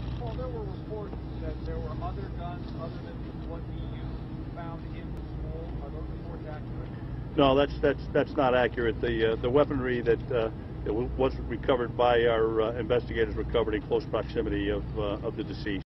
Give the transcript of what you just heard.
sir. Well, there were reports that there were other guns other than what you found in the school. Are those reports accurate? No, that's that's that's not accurate. The uh, the weaponry that uh, that was recovered by our uh, investigators recovered in close proximity of uh, of the deceased.